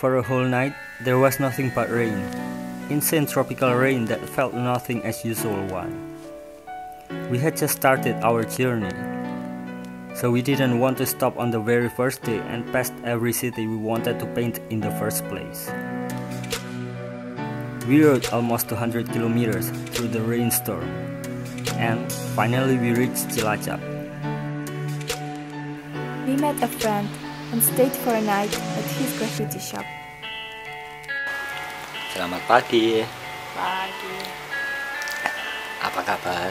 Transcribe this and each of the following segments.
For a whole night, there was nothing but rain. Insane tropical rain that felt nothing as usual one. We had just started our journey, so we didn't want to stop on the very first day and passed every city we wanted to paint in the first place. We rode almost 200 kilometers through the rainstorm, and finally we reached Cilacap. We met a friend and stayed for a night at his graffiti shop. Selamat pagi. Pagi. Apa kabar?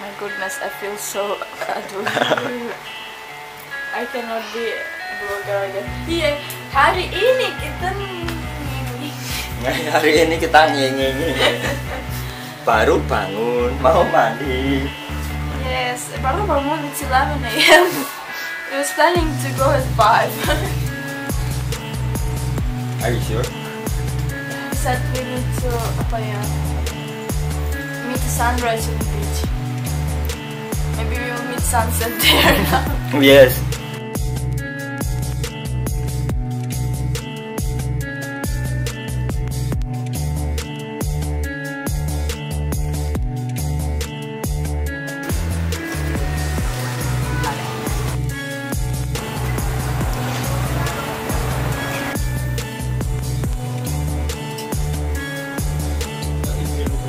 My goodness, I feel so aduh. I cannot be blogger again. Iya, hari ini kita. Hari ini kita nyanyi. Baru bangun, mau mandi. Yes, baru bangun it's 11 a.m. We was planning to go at 5. Are you sure? He Said we need to, oh meet the sunrise on the beach. Maybe we will meet sunset there now. Yes.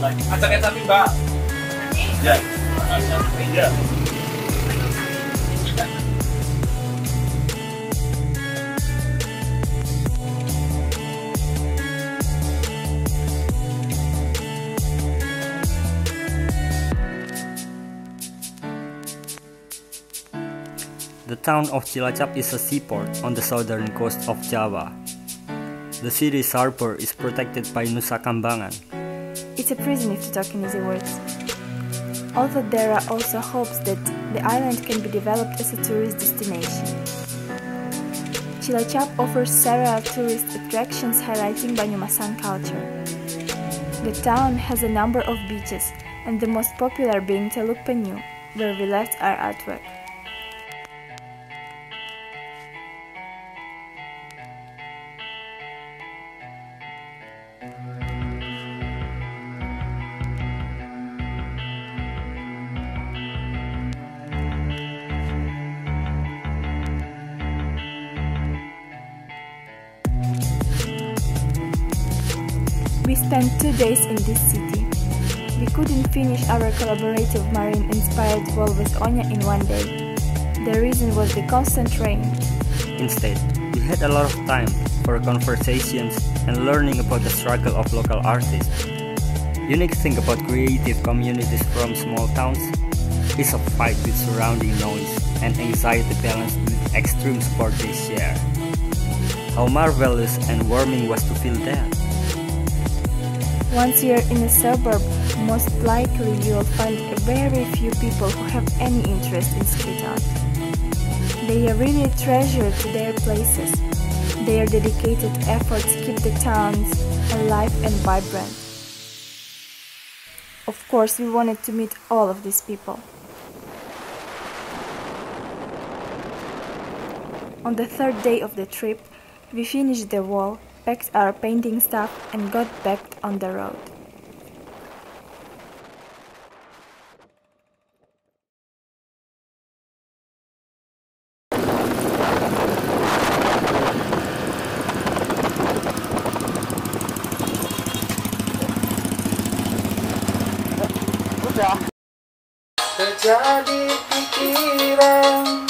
The town of Cilacap is a seaport on the southern coast of Java. The city's harbor is protected by Nusakambangan. It's a prison if to talk in easy words. Although there are also hopes that the island can be developed as a tourist destination. Cilacap offers several tourist attractions highlighting Banyumasan culture. The town has a number of beaches, and the most popular being Teluk Penyu, where we left our artwork. We spent two days in this city. We couldn't finish our collaborative marine-inspired wall with Onya in one day. The reason was the constant rain. Instead, we had a lot of time for conversations and learning about the struggle of local artists. Unique thing about creative communities from small towns is a fight with surrounding noise and anxiety balanced with extreme support they share. How marvelous and warming was to feel that. Once you're in a suburb, most likely you'll find very few people who have any interest in street art. They are really a treasure to their places. Their dedicated efforts keep the towns alive and vibrant. Of course, we wanted to meet all of these people. On the third day of the trip, we finished the wall, packed our painting stuff, and got back on the road. Terjadi pikiran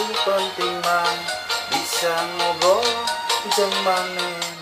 Ini penting siya ngobrol ba? Diyan